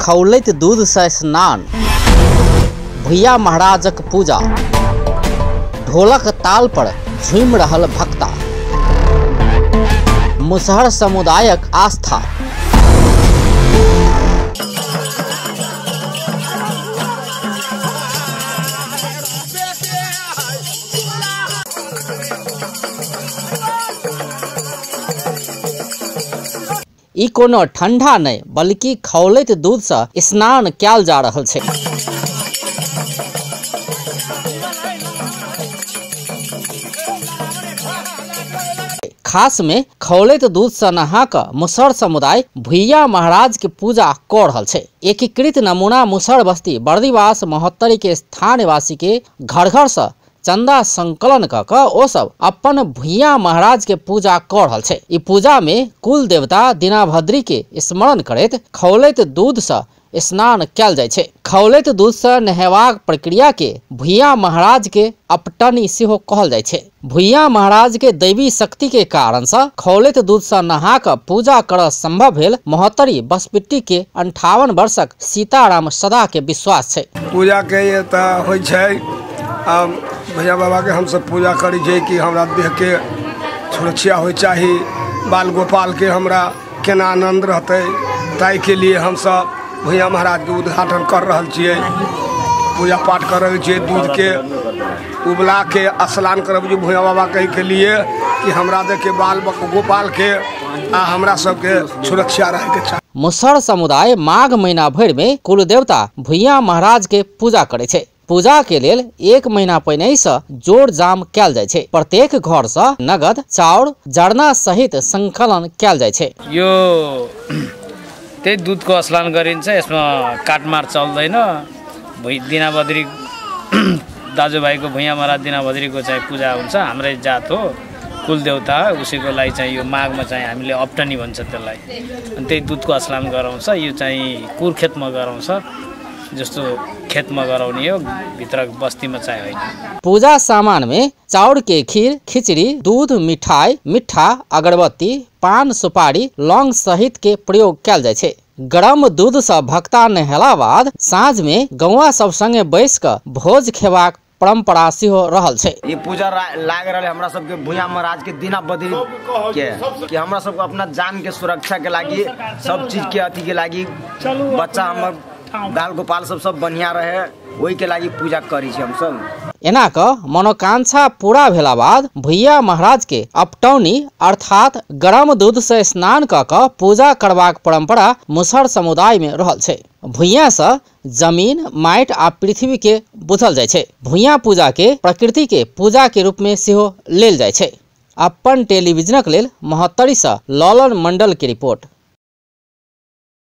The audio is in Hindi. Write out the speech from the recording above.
खौलैत दूधसँ स्नान। भैया महाराजक पूजा। ढोलक ताल पर झूम रहल भक्ता। मुसहर समुदायक आस्था। ई कोनो ठंडा नहि बल्कि खौलैत दूधसँ स्नान कयल जा रहल छै। खास में खौलैत दूध से नहा कऽ मुसहर समुदाय भुइया महाराज के पूजा कऽ रहल छै। एकीकृत नमूना मुसर बस्ती बर्दीवास महोत्तरी के स्थान निवासी के घर घर से चंदा संकलन कऽ कऽ ओ सब अपन भुइया महाराज के पूजा कऽ रहल पूजा में कुल देवता दीनाभद्री के स्मरण करैत खौलैत दूध से स्नान कयल जाइ छै। खौलैत दूध से नहेबाक प्रक्रिया के भुइया महाराज के अपटनी कहल जाइ छै। भुइया महाराज के दैवी शक्ति के कारण से खौलैत दूध से नहा कऽ पूजा करऽ संभव भेल महोत्तरी बसपिट्टी के अंठावन वर्षक सीताराम सदा के विश्वास छै। पूजा के होइ भैया बाबा के हमसब पूजा करै छै कि हमरा देह के सुरक्षा होइ चाही। बाल गोपाल के हमरा केना आनंद रहतै ताहि के लिए हमसब भैया महाराज के उद्घाटन कर रहल छियै। पूजा पाठ कर रहल के उबला के स्नान करब जे भैया बाबा कहे के लिए कि हमरा दे के बाल गोपाल के आ हमरा सबके सुरक्षा रहे के चाही। मुसहर समुदाय माघ महीना भरि में कुल देवता भुइया महाराज के पूजा करे छै। पूजा के लेल एक महीना पहिने से जोड़ जाम कयल जाइ प्रत्येक घर से नगद चाउर जरना सहित संकलन कयल जाइ छै। यो त्यही दुधको स्नान गरिन्छ यसमा काटमार चल्दैन। भुइँ दिनाबद्री दाजुभाइको भुइँया महाराज दिनाबद्रीको चाहिँ पूजा हुन्छ हाम्रै जात हो। कुलदेवता उसैको लागि चाहिँ यो माघमा चाहिँ हामीले अप्टनी भन्छ त्यसलाई। अनि त्यही दुधको स्नान गराउँछ यो चाहिँ कुरखेतमा गराउँछ। जस्तो खेतमा गराउने हो भित्र बस्तीमा चाहिँ होइन। पूजा सामान में चाउर के खीर खिचड़ी दूध मिठाई मिठा अगरबत्ती पान सुपारी लौंग सहित के प्रयोग कयल जाइ छै। गरम दूध से भक्ता नहेला बाद साँझ में गौवा सब संगे बैस कऽ भोज खेबाक परंपरा सेहो रहल छै। ये पूजा लाग रहा हमरा सबके भूया महाराज के दिना बदली के कि हमरा सबके अपना जान के सुरक्षा के लागी सब चीज के अथी के लागी बच्चा हमर बाल गोपाल सब सब बढ़िया रहे ओहि के लागी पूजा करी छी हमसब एना कऽ मनोकांक्षा पूरा भेला बाद भुइया महाराज के अपटौनी अर्थात गरम दूध से स्नान कऽ कऽ पूजा करबाक परंपरा मुसहर समुदाय में रहल छै। भुइया से ज़मीन माटि आ पृथ्वी के बुझल जाइ छै। भुइया पूजा के प्रकृति के पूजा के रूप में सेहो लेल जाइ छै। अपन टेलीविजनक लेल महोत्तरी से ललन मंडल के रिपोर्ट।